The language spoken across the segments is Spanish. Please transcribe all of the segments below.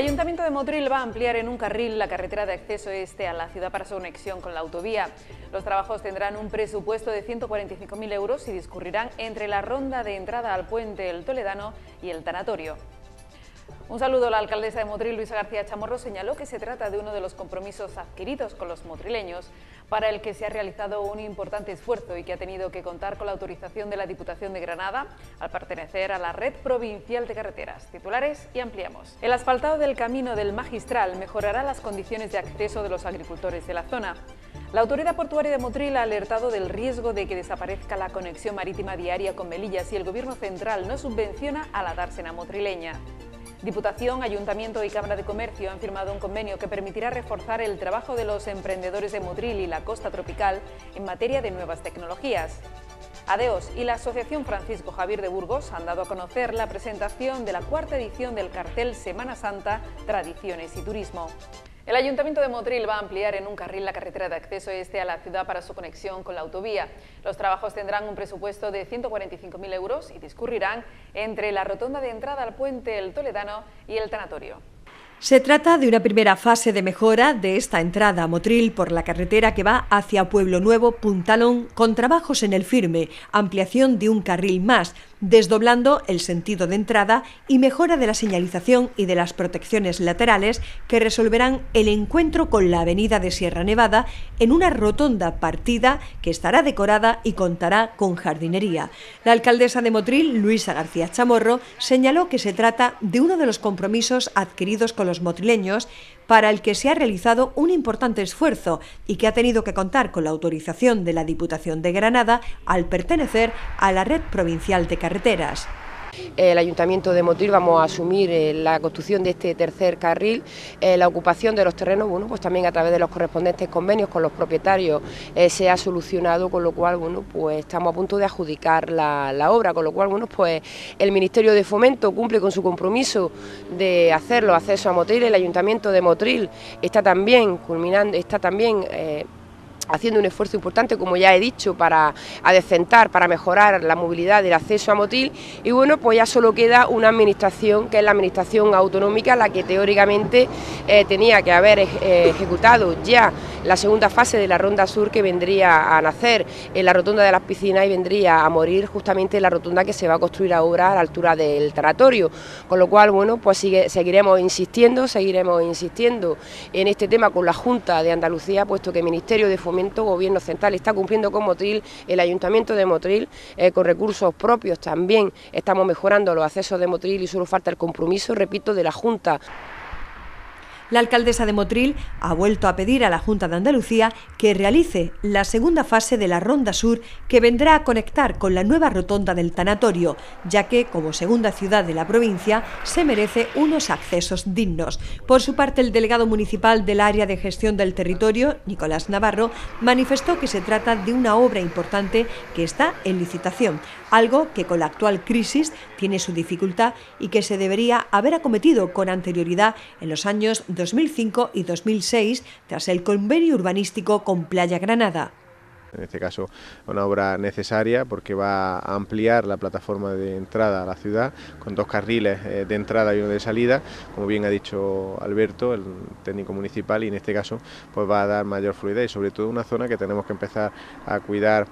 El Ayuntamiento de Motril va a ampliar en un carril la carretera de acceso este a la ciudad para su conexión con la autovía. Los trabajos tendrán un presupuesto de 145.000 euros y discurrirán entre la ronda de entrada al puente El Toledano y el Tanatorio. Un saludo a la alcaldesa de Motril, Luisa García Chamorro, señaló que se trata de uno de los compromisos adquiridos con los motrileños para el que se ha realizado un importante esfuerzo y que ha tenido que contar con la autorización de la Diputación de Granada al pertenecer a la Red Provincial de Carreteras. Titulares y ampliamos. El asfaltado del camino del Magistral mejorará las condiciones de acceso de los agricultores de la zona. La Autoridad Portuaria de Motril ha alertado del riesgo de que desaparezca la conexión marítima diaria con Melilla si el Gobierno central no subvenciona a la dársena motrileña. Diputación, Ayuntamiento y Cámara de Comercio han firmado un convenio que permitirá reforzar el trabajo de los emprendedores de Motril y la costa tropical en materia de nuevas tecnologías. Adeos y la Asociación Francisco Javier de Burgos han dado a conocer la presentación de la cuarta edición del cartel Semana Santa, Tradiciones y Turismo. El Ayuntamiento de Motril va a ampliar en un carril la carretera de acceso este a la ciudad para su conexión con la autovía. Los trabajos tendrán un presupuesto de 145.000 euros y discurrirán entre la rotonda de entrada al puente El Toledano y el Tanatorio. Se trata de una primera fase de mejora de esta entrada a Motril por la carretera que va hacia Pueblo Nuevo, Puntalón, con trabajos en el firme, ampliación de un carril más, desdoblando el sentido de entrada y mejora de la señalización y de las protecciones laterales que resolverán el encuentro con la avenida de Sierra Nevada en una rotonda partida que estará decorada y contará con jardinería. La alcaldesa de Motril, Luisa García Chamorro, señaló que se trata de uno de los compromisos adquiridos con los motrileños para el que se ha realizado un importante esfuerzo y que ha tenido que contar con la autorización de la Diputación de Granada al pertenecer a la Red Provincial de Carreteras el Ayuntamiento de Motril vamos a asumir eh, la construcción de este tercer carril, eh, la ocupación de los terrenos, bueno, pues también a través de los correspondientes convenios con los propietarios eh, se ha solucionado, con lo cual, bueno, pues estamos a punto de adjudicar la, obra, con lo cual, bueno, pues el Ministerio de Fomento cumple con su compromiso de hacer los accesos a Motril, el Ayuntamiento de Motril está también culminando, está también haciendo un esfuerzo importante, como ya he dicho, para adecentar, para mejorar la movilidad del acceso a Motil. Y bueno, pues ya solo queda una administración, que es la administración autonómica, la que teóricamente eh, tenía que haber eh, ejecutado ya la segunda fase de la Ronda Sur que vendría a nacer en la rotonda de las piscinas y vendría a morir justamente en la rotonda que se va a construir ahora a la altura del taratorio, con lo cual, bueno, pues seguiremos insistiendo, seguiremos insistiendo en este tema con la Junta de Andalucía, puesto que el Ministerio de Fomento Gobierno Central está cumpliendo con Motril, el Ayuntamiento de Motril, eh, con recursos propios también estamos mejorando los accesos de Motril y solo falta el compromiso, repito, de la Junta. La alcaldesa de Motril ha vuelto a pedir a la Junta de Andalucía que realice la segunda fase de la Ronda Sur que vendrá a conectar con la nueva rotonda del Tanatorio, ya que, como segunda ciudad de la provincia, se merece unos accesos dignos. Por su parte, el delegado municipal del área de gestión del territorio, Nicolás Navarro, manifestó que se trata de una obra importante que está en licitación, algo que con la actual crisis tiene su dificultad y que se debería haber acometido con anterioridad en los años 2005 y 2006 tras el convenio urbanístico con Playa Granada. En este caso, una obra necesaria porque va a ampliar la plataforma de entrada a la ciudad con dos carriles eh, de entrada y uno de salida, como bien ha dicho Alberto, el técnico municipal, y en este caso pues va a dar mayor fluidez y sobre todo una zona que tenemos que empezar a cuidar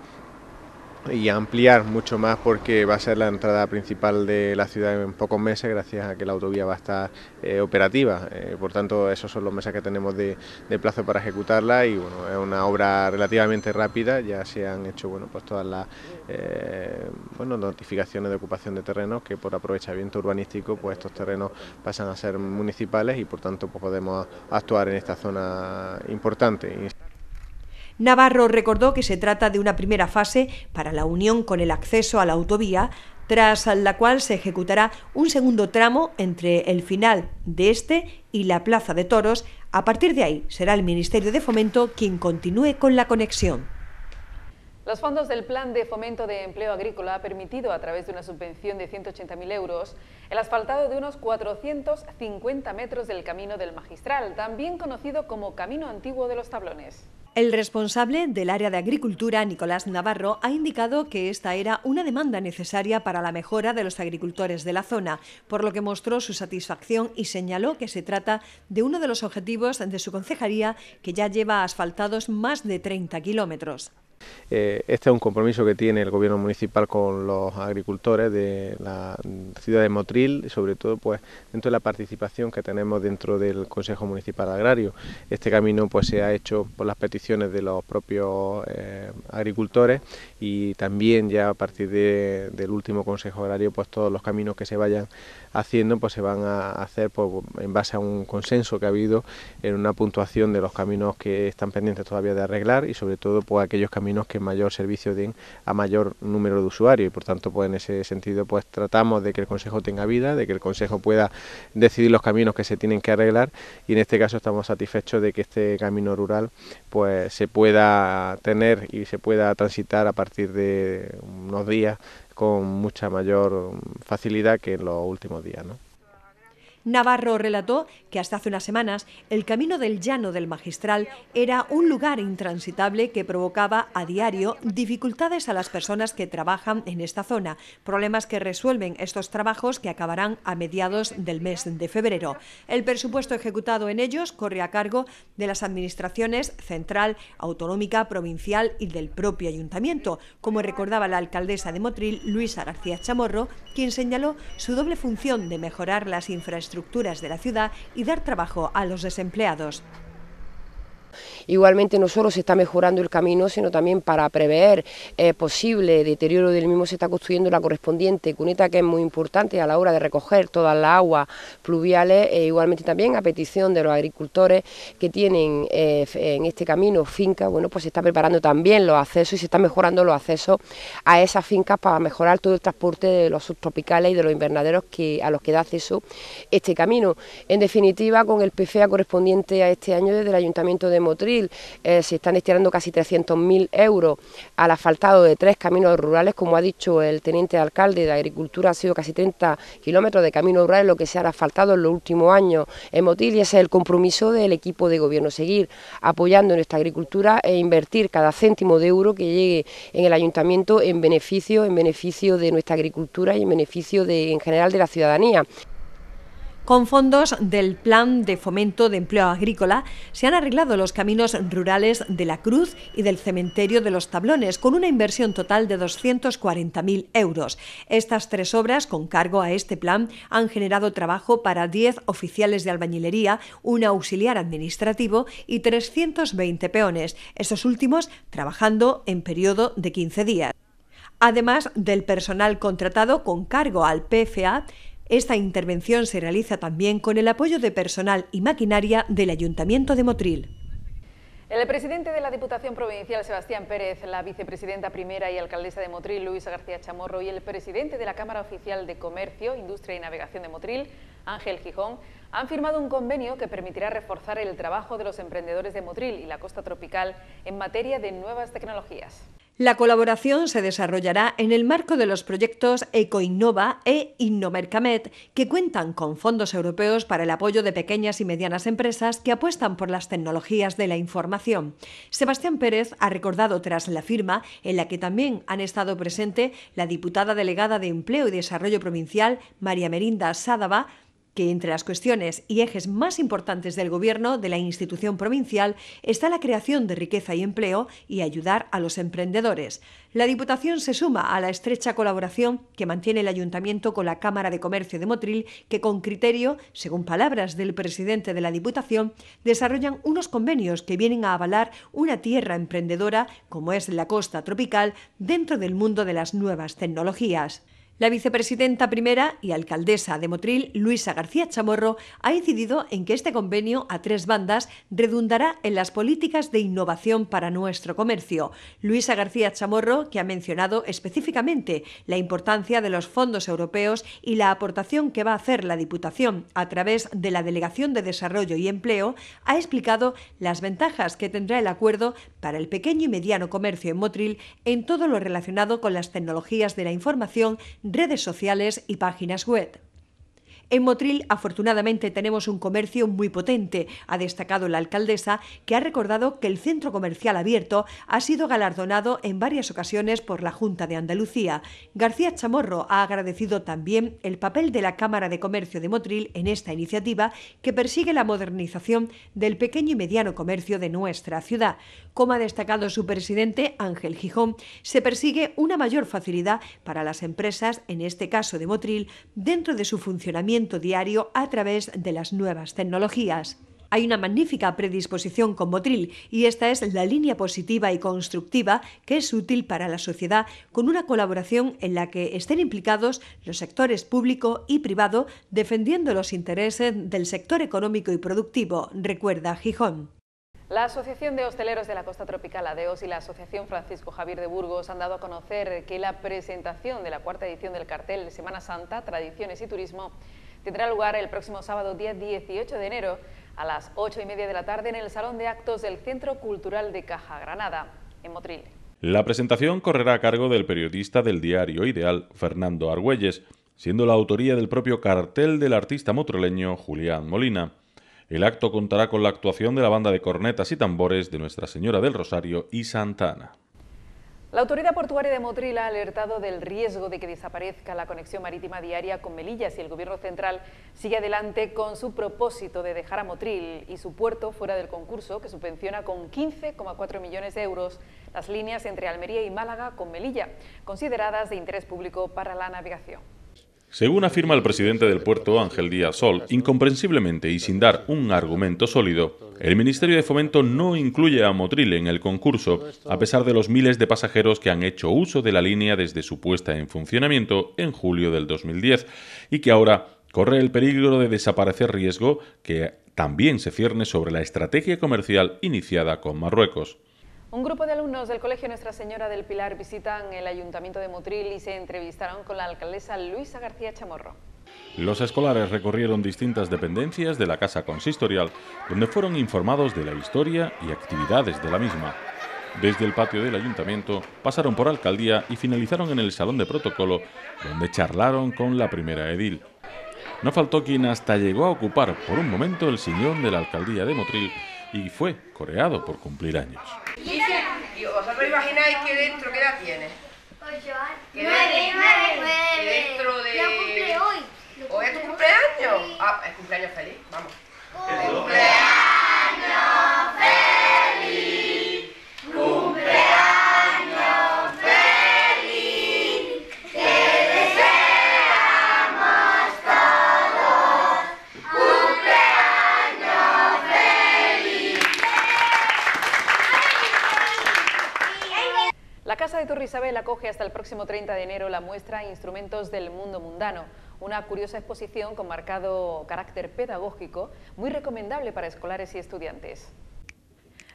y ampliar mucho más porque va a ser la entrada principal de la ciudad en pocos meses gracias a que la autovía va a estar eh, operativa. Eh, por tanto, esos son los meses que tenemos de, plazo para ejecutarla y bueno, es una obra relativamente rápida, ya se han hecho bueno, pues todas las eh, bueno, notificaciones de ocupación de terrenos que por aprovechamiento urbanístico pues estos terrenos pasan a ser municipales y por tanto pues, podemos actuar en esta zona importante. Navarro recordó que se trata de una primera fase para la unión con el acceso a la autovía, tras la cual se ejecutará un segundo tramo entre el final de este y la Plaza de Toros. A partir de ahí será el Ministerio de Fomento quien continúe con la conexión. Los fondos del Plan de Fomento de Empleo Agrícola ha permitido, a través de una subvención de 180.000 euros, el asfaltado de unos 450 metros del Camino del Magistral, también conocido como Camino Antiguo de los Tablones. El responsable del área de agricultura, Nicolás Navarro, ha indicado que esta era una demanda necesaria para la mejora de los agricultores de la zona, por lo que mostró su satisfacción y señaló que se trata de uno de los objetivos de su concejalía, que ya lleva asfaltados más de 30 kilómetros. Eh, este es un compromiso que tiene el gobierno municipal con los agricultores de la ciudad de Motril sobre todo pues dentro de la participación que tenemos dentro del Consejo Municipal Agrario. Este camino pues se ha hecho por las peticiones de los propios eh, agricultores y también ya a partir del último Consejo Agrario pues todos los caminos que se vayan haciendo pues se van a hacer pues, en base a un consenso que ha habido en una puntuación de los caminos que están pendientes todavía de arreglar y sobre todo pues aquellos caminos que mayor servicio den a mayor número de usuarios y por tanto pues en ese sentido pues tratamos de que el consejo tenga vida, de que el consejo pueda decidir los caminos que se tienen que arreglar y en este caso estamos satisfechos de que este camino rural pues se pueda tener y se pueda transitar a partir de unos días con mucha mayor facilidad que en los últimos días. Navarro relató que hasta hace unas semanas el camino del llano del magistral era un lugar intransitable que provocaba a diario dificultades a las personas que trabajan en esta zona, problemas que resuelven estos trabajos que acabarán a mediados del mes de febrero. El presupuesto ejecutado en ellos corre a cargo de las administraciones central, autonómica, provincial y del propio ayuntamiento, como recordaba la alcaldesa de Motril, Luisa García Chamorro, quien señaló su doble función de mejorar las infraestructuras de la ciudad y dar trabajo a los desempleados. Igualmente no solo se está mejorando el camino, sino también para prever eh, posible deterioro del mismo se está construyendo la correspondiente cuneta que es muy importante a la hora de recoger todas las aguas pluviales e igualmente también a petición de los agricultores que tienen eh, en este camino fincas, bueno pues se está preparando también los accesos y se están mejorando los accesos a esas fincas para mejorar todo el transporte de los subtropicales y de los invernaderos a los que da acceso este camino. En definitiva, con el PFA correspondiente a este año desde el Ayuntamiento de Motril. Eh, se están destinando casi 300.000 euros al asfaltado de tres caminos rurales, como ha dicho el teniente alcalde de Agricultura, ha sido casi 30 kilómetros de caminos rurales lo que se ha asfaltado en los últimos años en Motril y ese es el compromiso del equipo de gobierno, seguir apoyando nuestra agricultura e invertir cada céntimo de euro que llegue en el ayuntamiento en beneficio, en beneficio de nuestra agricultura y en beneficio de, en general de la ciudadanía. Con fondos del Plan de Fomento de Empleo Agrícola se han arreglado los caminos rurales de la Cruz y del Cementerio de los Tablones, con una inversión total de 240.000 euros. Estas tres obras, con cargo a este plan, han generado trabajo para 10 oficiales de albañilería, un auxiliar administrativo y 320 peones, esos últimos trabajando en periodo de 15 días. Además del personal contratado con cargo al PFA, esta intervención se realiza también con el apoyo de personal y maquinaria del Ayuntamiento de Motril. El presidente de la Diputación Provincial, Sebastián Pérez, la vicepresidenta primera y alcaldesa de Motril, Luisa García Chamorro, y el presidente de la Cámara Oficial de Comercio, Industria y Navegación de Motril, Ángel Gijón, han firmado un convenio que permitirá reforzar el trabajo de los emprendedores de Motril y la costa tropical en materia de nuevas tecnologías. La colaboración se desarrollará en el marco de los proyectos Ecoinnova e Innomercamet, que cuentan con fondos europeos para el apoyo de pequeñas y medianas empresas que apuestan por las tecnologías de la información. Sebastián Pérez ha recordado tras la firma, en la que también han estado presente la diputada delegada de Empleo y Desarrollo Provincial, María Merinda Sádava, entre las cuestiones y ejes más importantes del Gobierno de la institución provincial está la creación de riqueza y empleo y ayudar a los emprendedores. La Diputación se suma a la estrecha colaboración que mantiene el Ayuntamiento con la Cámara de Comercio de Motril, que con criterio, según palabras del presidente de la Diputación, desarrollan unos convenios que vienen a avalar una tierra emprendedora como es la costa tropical dentro del mundo de las nuevas tecnologías. La vicepresidenta primera y alcaldesa de Motril, Luisa García Chamorro, ha incidido en que este convenio a tres bandas redundará en las políticas de innovación para nuestro comercio. Luisa García Chamorro, que ha mencionado específicamente la importancia de los fondos europeos y la aportación que va a hacer la Diputación a través de la Delegación de Desarrollo y Empleo, ha explicado las ventajas que tendrá el acuerdo para el pequeño y mediano comercio en Motril en todo lo relacionado con las tecnologías de la información redes sociales y páginas web. En Motril, afortunadamente, tenemos un comercio muy potente, ha destacado la alcaldesa, que ha recordado que el centro comercial abierto ha sido galardonado en varias ocasiones por la Junta de Andalucía. García Chamorro ha agradecido también el papel de la Cámara de Comercio de Motril en esta iniciativa que persigue la modernización del pequeño y mediano comercio de nuestra ciudad. Como ha destacado su presidente, Ángel Gijón, se persigue una mayor facilidad para las empresas, en este caso de Motril, dentro de su funcionamiento diario a través de las nuevas tecnologías. Hay una magnífica predisposición con Motril y esta es la línea positiva y constructiva que es útil para la sociedad con una colaboración en la que estén implicados los sectores público y privado defendiendo los intereses del sector económico y productivo, recuerda Gijón. La Asociación de Hosteleros de la Costa Tropical ADEOS y la Asociación Francisco Javier de Burgos han dado a conocer que la presentación de la cuarta edición del cartel Semana Santa, Tradiciones y Turismo tendrá lugar el próximo sábado día 18 de enero a las 8 y media de la tarde en el Salón de Actos del Centro Cultural de Caja Granada, en Motril. La presentación correrá a cargo del periodista del diario Ideal, Fernando Argüelles, siendo la autoría del propio cartel del artista motroleño Julián Molina. El acto contará con la actuación de la banda de cornetas y tambores de Nuestra Señora del Rosario y Santana. La Autoridad Portuaria de Motril ha alertado del riesgo de que desaparezca la conexión marítima diaria con Melilla si el Gobierno central sigue adelante con su propósito de dejar a Motril y su puerto fuera del concurso que subvenciona con 15,4 millones de euros las líneas entre Almería y Málaga con Melilla, consideradas de interés público para la navegación. Según afirma el presidente del puerto, Ángel Díaz Sol, incomprensiblemente y sin dar un argumento sólido, el Ministerio de Fomento no incluye a Motril en el concurso, a pesar de los miles de pasajeros que han hecho uso de la línea desde su puesta en funcionamiento en julio del 2010 y que ahora corre el peligro de desaparecer riesgo que también se cierne sobre la estrategia comercial iniciada con Marruecos. Un grupo de alumnos del Colegio Nuestra Señora del Pilar visitan el Ayuntamiento de Motril y se entrevistaron con la alcaldesa Luisa García Chamorro. Los escolares recorrieron distintas dependencias de la Casa Consistorial, donde fueron informados de la historia y actividades de la misma. Desde el patio del ayuntamiento pasaron por alcaldía y finalizaron en el salón de protocolo, donde charlaron con la primera edil. No faltó quien hasta llegó a ocupar por un momento el sillón de la alcaldía de Motril y fue coreado por cumplir años. ¿Y vosotros imagináis que dentro qué edad tiene? Ocho años. ¿Qué Nueve, nueve. Que dentro de... Ya cumple hoy. ¿Hoy es tu cumpleaños? Ah, es cumpleaños feliz, vamos. La Casa de Torre Isabel acoge hasta el próximo 30 de enero la muestra Instrumentos del Mundo Mundano, una curiosa exposición con marcado carácter pedagógico, muy recomendable para escolares y estudiantes.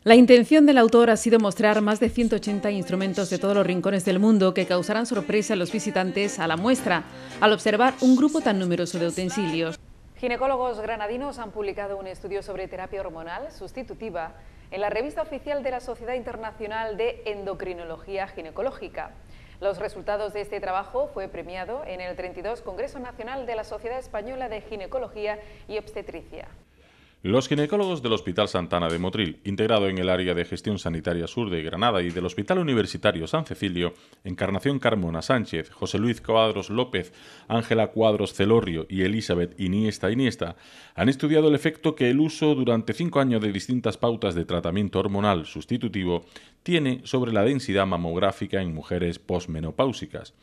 La intención del autor ha sido mostrar más de 180 instrumentos de todos los rincones del mundo que causarán sorpresa a los visitantes a la muestra al observar un grupo tan numeroso de utensilios. Ginecólogos granadinos han publicado un estudio sobre terapia hormonal sustitutiva en la revista oficial de la Sociedad Internacional de Endocrinología Ginecológica. Los resultados de este trabajo fue premiado en el 32 Congreso Nacional de la Sociedad Española de Ginecología y Obstetricia. Los ginecólogos del Hospital Santana de Motril, integrado en el área de gestión sanitaria sur de Granada y del Hospital Universitario San Cecilio, Encarnación Carmona Sánchez, José Luis Cuadros López, Ángela Cuadros Celorrio y Elizabeth Iniesta Iniesta, han estudiado el efecto que el uso durante cinco años de distintas pautas de tratamiento hormonal sustitutivo tiene sobre la densidad mamográfica en mujeres posmenopáusicas.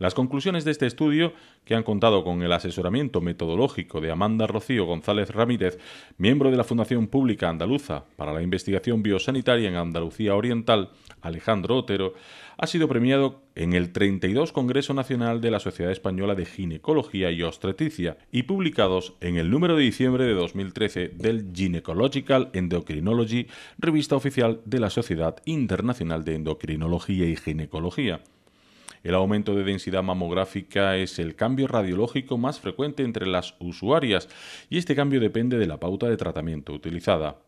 Las conclusiones de este estudio, que han contado con el asesoramiento metodológico de Amanda Rocío González Ramírez, miembro de la Fundación Pública Andaluza para la Investigación Biosanitaria en Andalucía Oriental, Alejandro Otero, ha sido premiado en el 32 Congreso Nacional de la Sociedad Española de Ginecología y Obstetricia y publicados en el número de diciembre de 2013 del Gynecological Endocrinology, revista oficial de la Sociedad Internacional de Endocrinología y Ginecología. El aumento de densidad mamográfica es el cambio radiológico más frecuente entre las usuarias y este cambio depende de la pauta de tratamiento utilizada.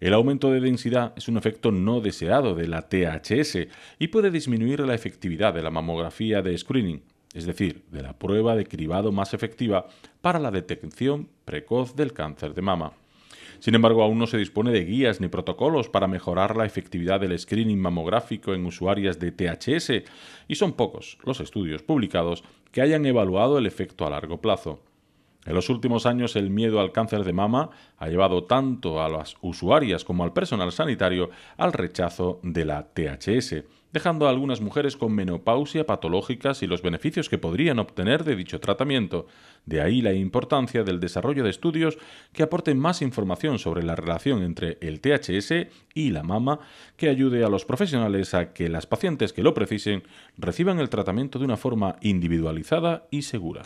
El aumento de densidad es un efecto no deseado de la THS y puede disminuir la efectividad de la mamografía de screening. es decir, de la prueba de cribado más efectiva para la detección precoz del cáncer de mama. Sin embargo, aún no se dispone de guías ni protocolos para mejorar la efectividad del screening mamográfico en usuarias de THS, y son pocos los estudios publicados que hayan evaluado el efecto a largo plazo. En los últimos años el miedo al cáncer de mama ha llevado tanto a las usuarias como al personal sanitario al rechazo de la THS, dejando a algunas mujeres con menopausia patológicas y los beneficios que podrían obtener de dicho tratamiento. De ahí la importancia del desarrollo de estudios que aporten más información sobre la relación entre el THS y la mama, que ayude a los profesionales a que las pacientes que lo precisen reciban el tratamiento de una forma individualizada y segura.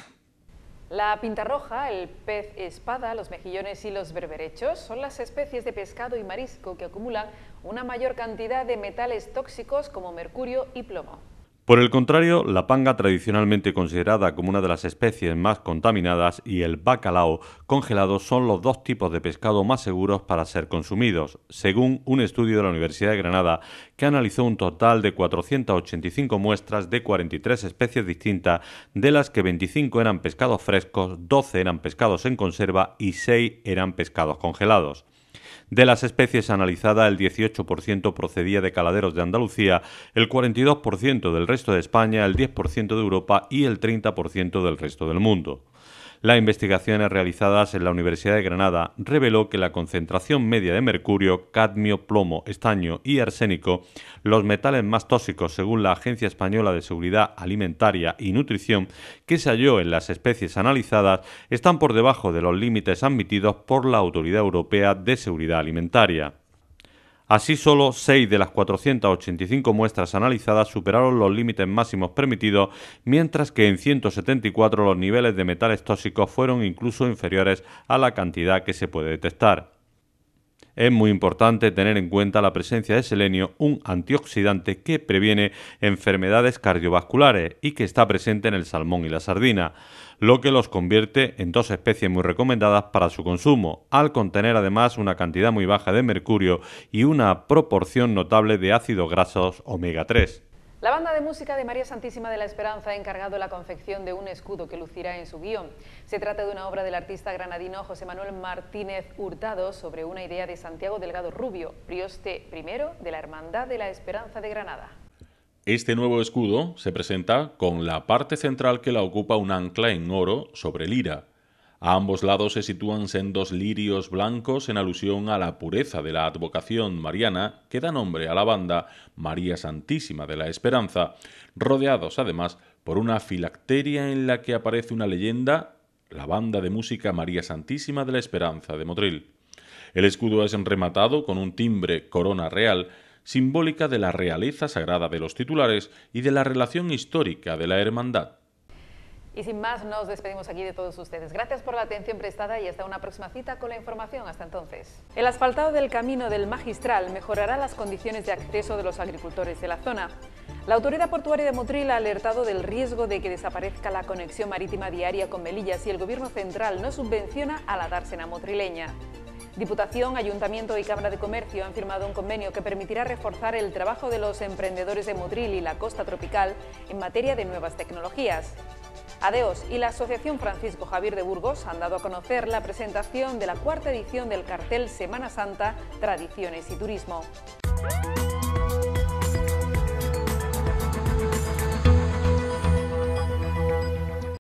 La pinta roja, el pez espada, los mejillones y los berberechos son las especies de pescado y marisco que acumulan una mayor cantidad de metales tóxicos como mercurio y plomo. Por el contrario, la panga, tradicionalmente considerada como una de las especies más contaminadas, y el bacalao congelado son los dos tipos de pescado más seguros para ser consumidos, según un estudio de la Universidad de Granada que analizó un total de 485 muestras de 43 especies distintas, de las que 25 eran pescados frescos, 12 eran pescados en conserva y 6 eran pescados congelados. De las especies analizadas, el 18% procedía de caladeros de Andalucía, el 42% del resto de España, el 10% de Europa y el 30% del resto del mundo. Las investigaciones realizadas en la Universidad de Granada reveló que la concentración media de mercurio, cadmio, plomo, estaño y arsénico, los metales más tóxicos según la Agencia Española de Seguridad Alimentaria y Nutrición, que se halló en las especies analizadas, están por debajo de los límites admitidos por la Autoridad Europea de Seguridad Alimentaria. Así, solo 6 de las 485 muestras analizadas superaron los límites máximos permitidos, mientras que en 174 los niveles de metales tóxicos fueron incluso inferiores a la cantidad que se puede detectar. Es muy importante tener en cuenta la presencia de selenio, un antioxidante que previene enfermedades cardiovasculares y que está presente en el salmón y la sardina lo que los convierte en dos especies muy recomendadas para su consumo, al contener además una cantidad muy baja de mercurio y una proporción notable de ácidos grasos omega 3. La banda de música de María Santísima de la Esperanza ha encargado la confección de un escudo que lucirá en su guion. Se trata de una obra del artista granadino José Manuel Martínez Hurtado sobre una idea de Santiago Delgado Rubio, prioste primero de la Hermandad de la Esperanza de Granada. Este nuevo escudo se presenta con la parte central que la ocupa un ancla en oro sobre lira. A ambos lados se sitúan sendos lirios blancos en alusión a la pureza de la advocación mariana que da nombre a la banda María Santísima de la Esperanza, rodeados además por una filacteria en la que aparece una leyenda, la banda de música María Santísima de la Esperanza de Motril. El escudo es rematado con un timbre corona real simbólica de la realeza sagrada de los titulares y de la relación histórica de la hermandad. Y sin más, nos despedimos aquí de todos ustedes. Gracias por la atención prestada y hasta una próxima cita con la información. Hasta entonces. El asfaltado del camino del Magistral mejorará las condiciones de acceso de los agricultores de la zona. La Autoridad Portuaria de Motril ha alertado del riesgo de que desaparezca la conexión marítima diaria con Melilla si el Gobierno central no subvenciona a la dársena motrileña. Diputación, Ayuntamiento y Cámara de Comercio han firmado un convenio que permitirá reforzar el trabajo de los emprendedores de Motril y la costa tropical en materia de nuevas tecnologías. Adeos y la Asociación Francisco Javier de Burgos han dado a conocer la presentación de la cuarta edición del cartel Semana Santa, Tradiciones y Turismo.